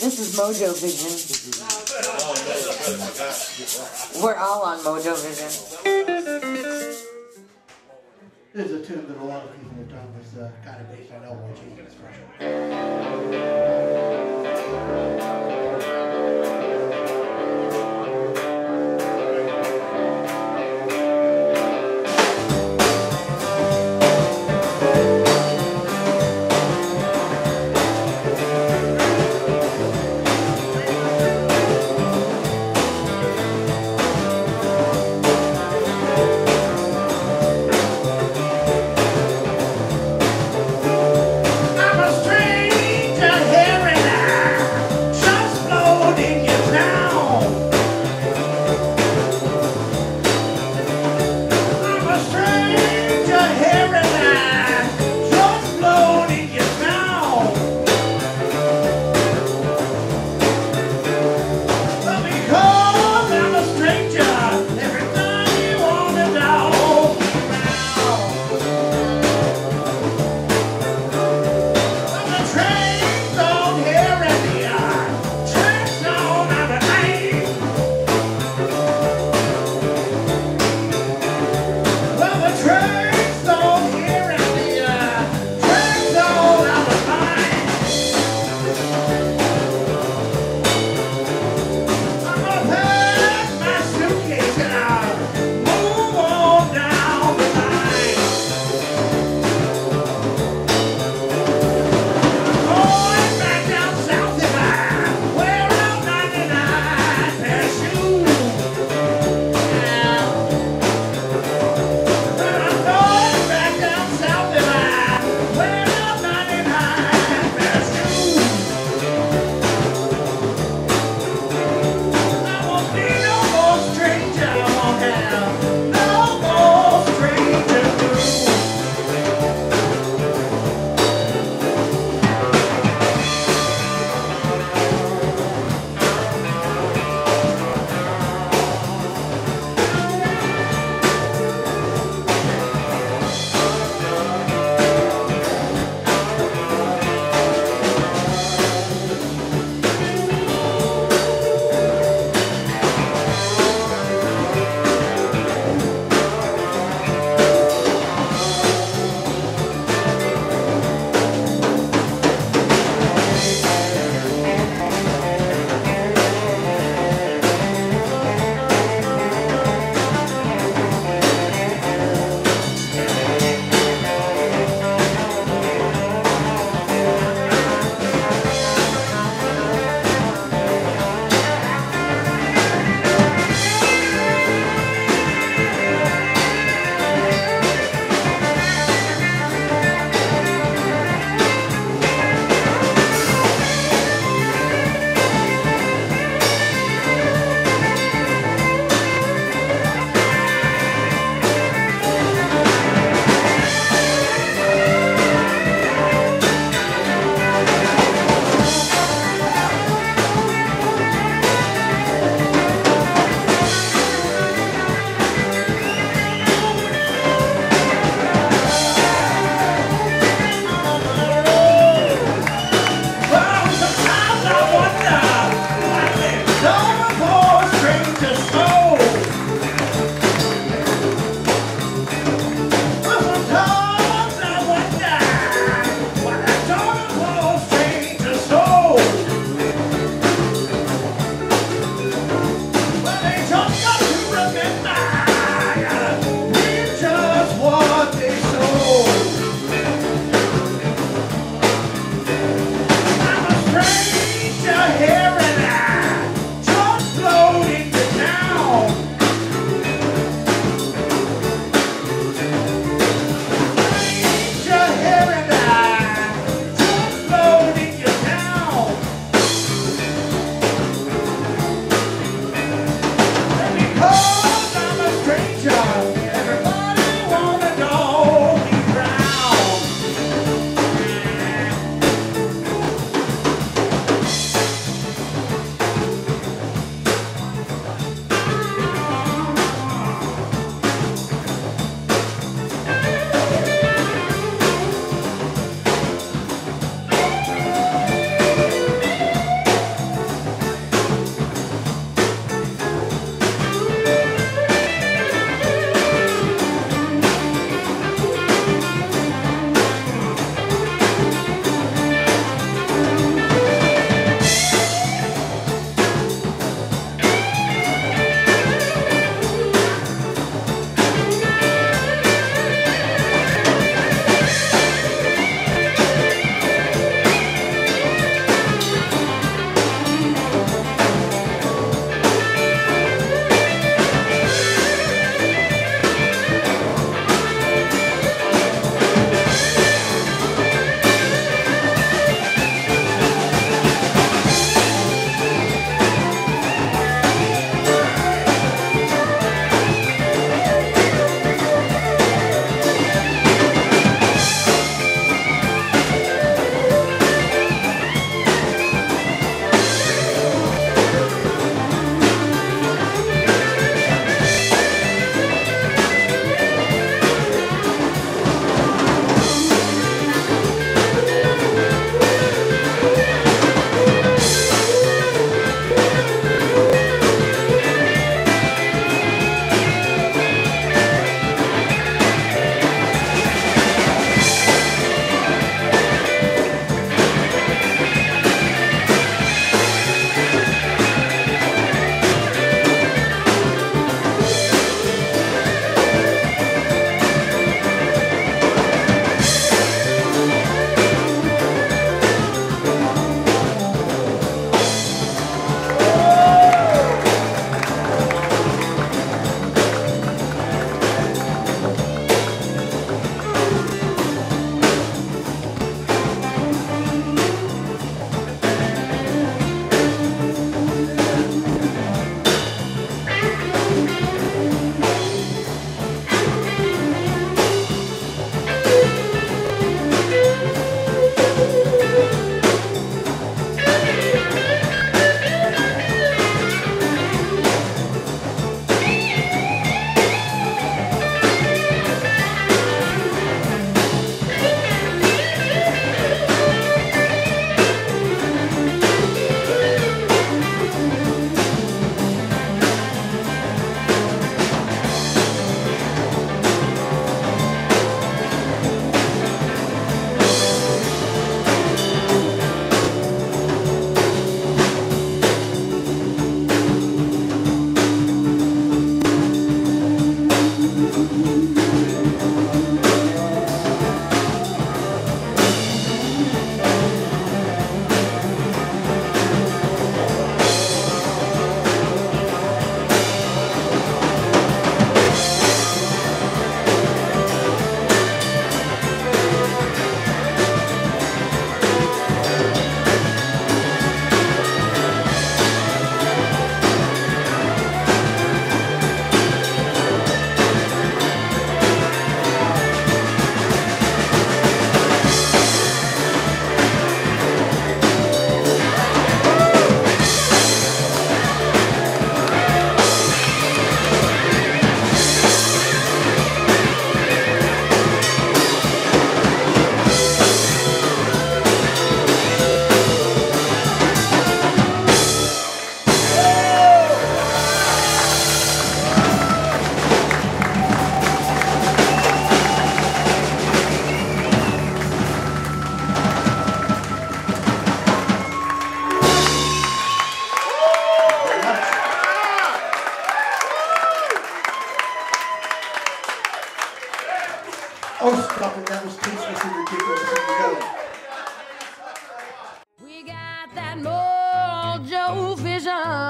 This is Mojo Vision. We're all on Mojo Vision. There's a tune that a lot of people have done with kind of based on LYG. Vision.